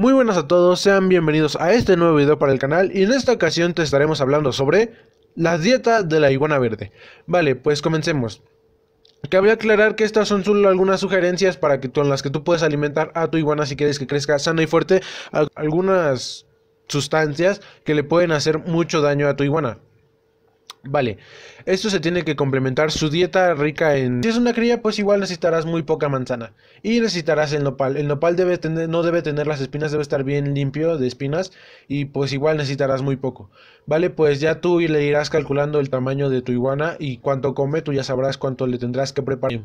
buenas a todos, sean bienvenidos a este nuevo video para el canal y en esta ocasión te estaremos hablando sobre la dieta de la iguana verde. Vale, pues comencemos. Cabe aclarar que estas son solo algunas sugerencias para que con las que tú puedes alimentar a tu iguana si quieres que crezca sana y fuerte. Algunas sustancias que le pueden hacer mucho daño a tu iguana. Vale, esto se tiene que complementar su dieta rica en... Si es una cría, pues igual necesitarás muy poca manzana. Y necesitarás el nopal. El nopal debe tener, no debe tener las espinas, debe estar bien limpio de espinas. Y pues igual necesitarás muy poco. Vale, pues ya tú le irás calculando el tamaño de tu iguana y cuánto come, tú ya sabrás cuánto le tendrás que preparar.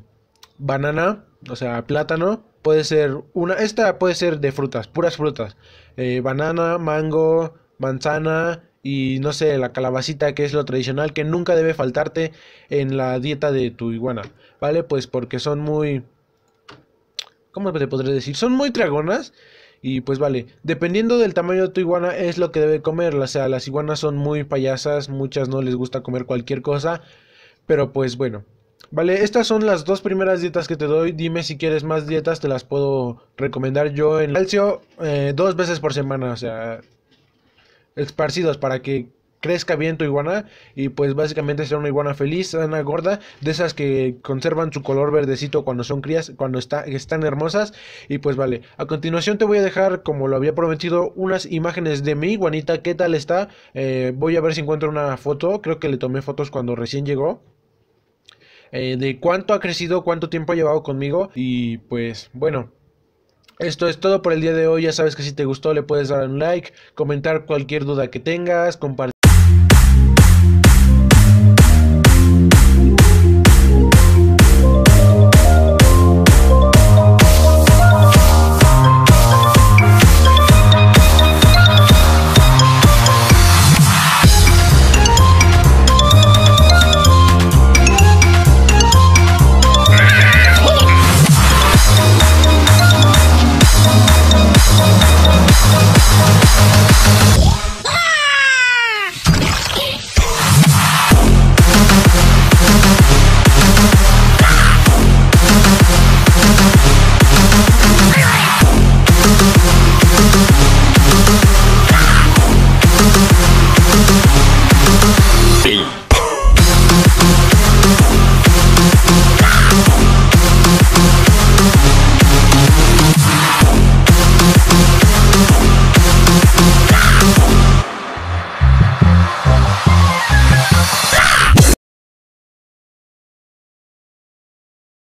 Banana, o sea, plátano, puede ser una... Esta puede ser de frutas, puras frutas. Eh, banana, mango, manzana y no sé, la calabacita que es lo tradicional que nunca debe faltarte en la dieta de tu iguana, ¿vale? Pues porque son muy... ¿Cómo te podré decir? Son muy tragonas y pues vale, dependiendo del tamaño de tu iguana es lo que debe comer, o sea, las iguanas son muy payasas, muchas no les gusta comer cualquier cosa, pero pues bueno. Vale, estas son las dos primeras dietas que te doy. Dime si quieres más dietas, te las puedo recomendar yo en calcio eh, dos veces por semana. O sea, esparcidos para que crezca bien tu iguana y pues básicamente sea una iguana feliz, una gorda, de esas que conservan su color verdecito cuando son crías, cuando está, están hermosas. Y pues vale, a continuación te voy a dejar como lo había prometido unas imágenes de mi iguanita, qué tal está, eh, voy a ver si encuentro una foto, creo que le tomé fotos cuando recién llegó. Eh, de cuánto ha crecido, cuánto tiempo ha llevado conmigo. Y pues bueno, esto es todo por el día de hoy. Ya sabes que si te gustó le puedes dar un like, comentar cualquier duda que tengas, compartir.